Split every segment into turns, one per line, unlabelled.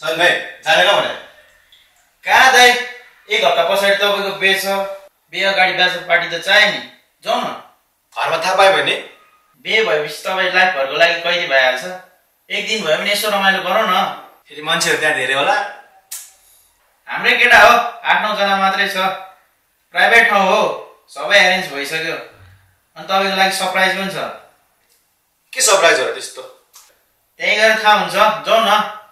Sir भाइ जाने भने।
कहाँ दाइ? एक हप्ता पछाडि तपाईँको बिहे छ। बिहे अगाडि ब्याचलर पार्टी त चाहियो नि। जाउँ न।
घरमा थाहा पायो भने?
बिहे भएपछि तपाईँ लाइफभरको लागि कैदी भइहाल्छ? एक दिन भयो भने यसो रमाइलो गरौँ न।
फेरि मान्छेहरू त्यहाँ धेरै होला।
हाम्रै केटा हो। आठ नौजना मात्रै छ। प्राइभेट ठाउँ हो। सबै एरेन्ज भइसक्यो। अनि तपाईँको लागि सरप्राइज पनि छ।
के सरप्राइज हो त्यस्तो?
त्यहीँ गएर थाहा हुन्छ। जाउँ न।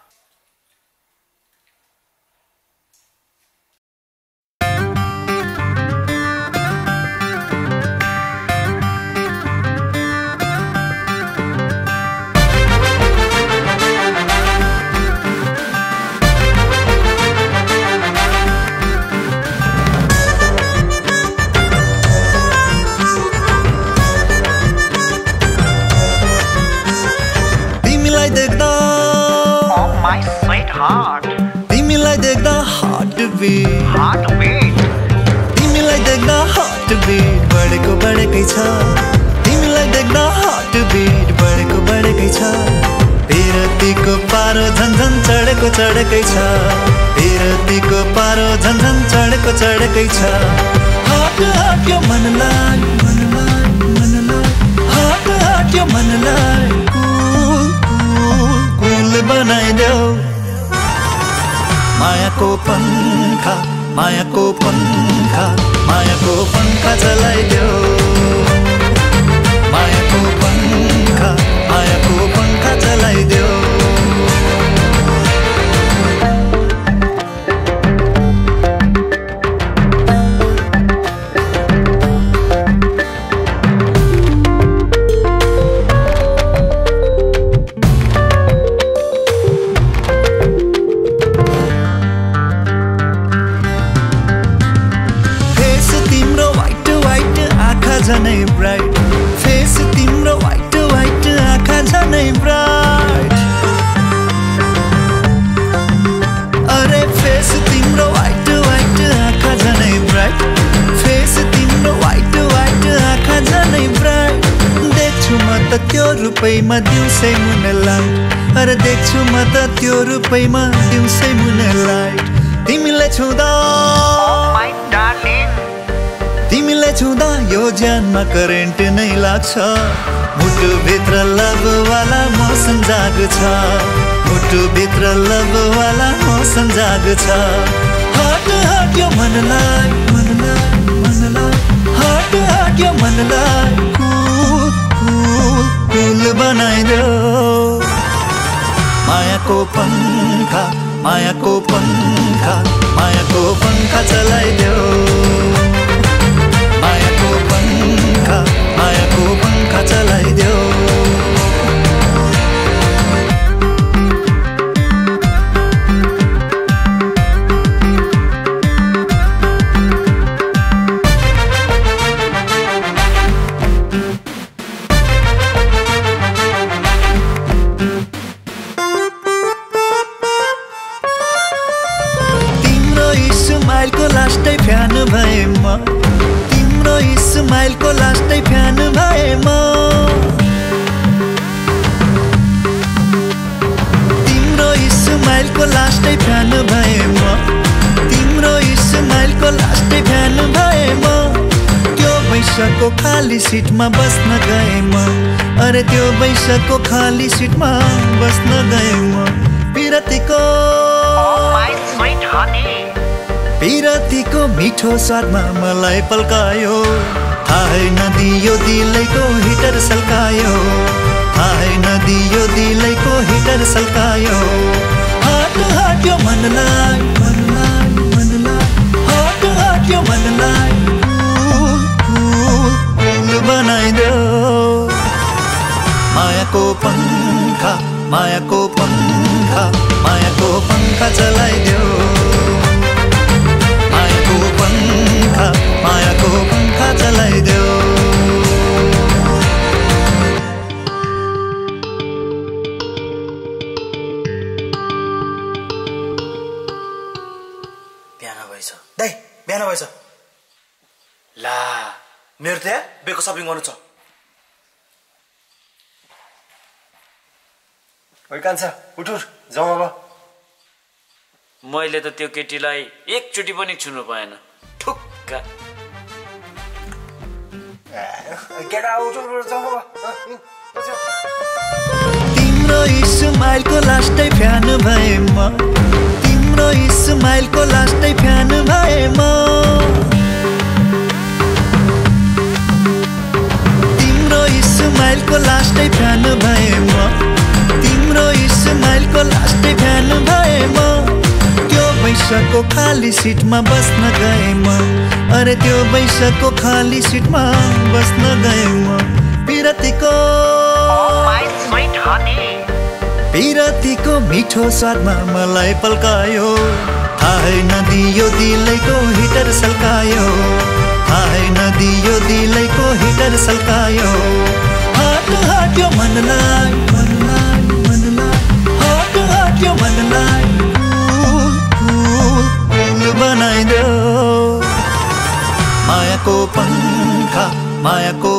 देख्दा तिमीलाई देख्दा हार्ट बिट. तिमीलाई देख्दा हार्ट बिट बढेको बढेकै छ तिमीलाई देख्दा हार्ट बिट बढेको बढेकै छ पिरतीको पारो झन्झन चढेको चढेकै छ पिरतीको पारो झन्झन चढेको चढेकै छ हाट हाट्यो मनलाई मनलाई मनलाई हाट हाट्यो मनलाई मायाको पङ्खा मायाको पङ्खा मायाको पङ्खा चलाइदेऊ। मायाको पङ्खा झनै ब्राइट फेस तिम्रो वाइट वाइट आँखा झनै ब्राइट अरे फेस तिम्रो वाइट वाइट आँखा झनै ब्राइट फेस तिम्रो वाइट वाइट आँखा झनै ब्राइट देख्छु म त त्यो रूपैमा दिउँसै मुनलाई अरे देख्छु म त त्यो रूपैमा दिउँसै मुनलाई तिमीलाई छुँदा छुँदा यो ज्यानमा करेन्ट नै लाग्छ। मुटुभित्र लभवाला मौसम जाग्छ। मुटुभित्र लभवाला मौसम जाग्छ। हट हट्यो मनलाई मनलाई मनलाई हट हट्यो मनलाई कुल बनाइदेऊ। मायाको पङ्खा मायाको पङ्खा मायाको पङ्खा चलाइदेऊ बैसको खाली सिटमा बस्न गए म। अरे त्यो बैसको खाली सिटमा बस्न गए म। विरतीको
honey.
पिरतीको मिठो स्वादमा मलाई पल्कायो। थाहै नदियो दिलैको हिटर सल्कायो। थाहै नदियो दिलैको हिटर सल्कायो। पङ्खा मायाको पङ्खा मायाको पङ्खा चलाइदेऊ। मायाको पङ्खा मायाको पङ्खा चलाइदेऊ।
बिहान भएछ। दाइ बिहान भएछ। ला मेरो त यहाँ बेको सपिङ गर्नु छ। ओइ कान्छा उठुर जाउँ अब।
मैले त त्यो केटीलाई एकचोटि पनि छुनु पाएन। ठुक्का।
केटा आउँछु जाउँ
तिम्रो स्माइलको लास्टै फ्यान भए म। तिम्रो स्माइलको लास्टै फ्यान भए म। तिम्रो स्माइलको लास्टै फ्यान भए म। तिम्रो स्माइलको लास्टै फ्यान भए म। त्यो बैसको खाली सिटमा बस्न गए म? अरे त्यो बैसको खाली सिटमा बस्न गए म? पिरतीको
honey.
पिरतीको मिठो स्वादमा मलाई पल्कायो। थाहै नदियो दिलैको हिटर सल्कायो मायाको